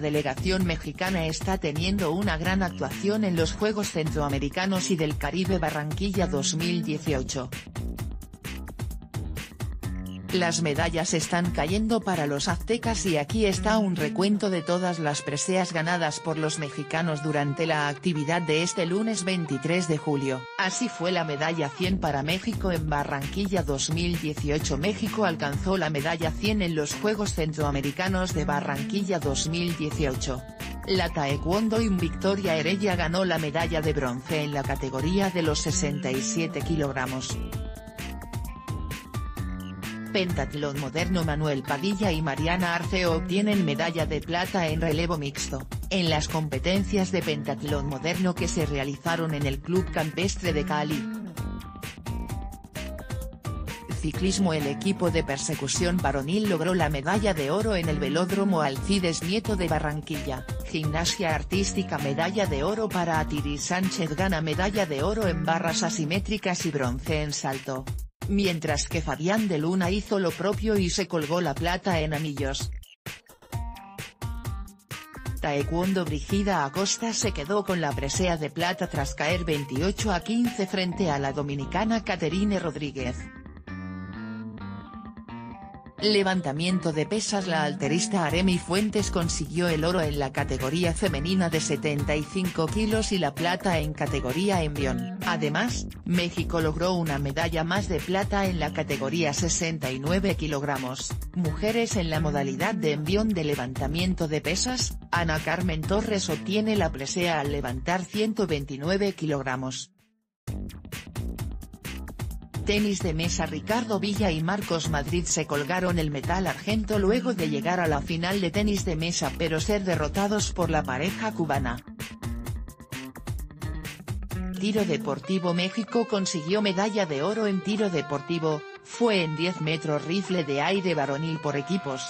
delegación mexicana está teniendo una gran actuación en los Juegos Centroamericanos y del Caribe Barranquilla 2018. Las medallas están cayendo para los aztecas y aquí está un recuento de todas las preseas ganadas por los mexicanos durante la actividad de este lunes 23 de julio. Así fue la medalla 100 para México en Barranquilla 2018 México alcanzó la medalla 100 en los Juegos Centroamericanos de Barranquilla 2018. La taekwondo in Victoria Heredia ganó la medalla de bronce en la categoría de los 67 kilogramos. Pentatlón moderno Manuel Padilla y Mariana Arceo obtienen medalla de plata en relevo mixto, en las competencias de pentatlón moderno que se realizaron en el Club Campestre de Cali. Ciclismo El equipo de persecución varonil logró la medalla de oro en el velódromo Alcides Nieto de Barranquilla, gimnasia artística medalla de oro para Atiri Sánchez gana medalla de oro en barras asimétricas y bronce en salto mientras que Fabián de Luna hizo lo propio y se colgó la plata en anillos. Taekwondo Brigida Acosta se quedó con la presea de plata tras caer 28 a 15 frente a la dominicana Caterine Rodríguez. Levantamiento de pesas La alterista Aremi Fuentes consiguió el oro en la categoría femenina de 75 kilos y la plata en categoría envión. Además, México logró una medalla más de plata en la categoría 69 kilogramos. Mujeres en la modalidad de envión de levantamiento de pesas, Ana Carmen Torres obtiene la presea al levantar 129 kilogramos. Tenis de mesa Ricardo Villa y Marcos Madrid se colgaron el metal argento luego de llegar a la final de tenis de mesa pero ser derrotados por la pareja cubana. Tiro Deportivo México consiguió medalla de oro en tiro deportivo, fue en 10 metros rifle de aire varonil por equipos,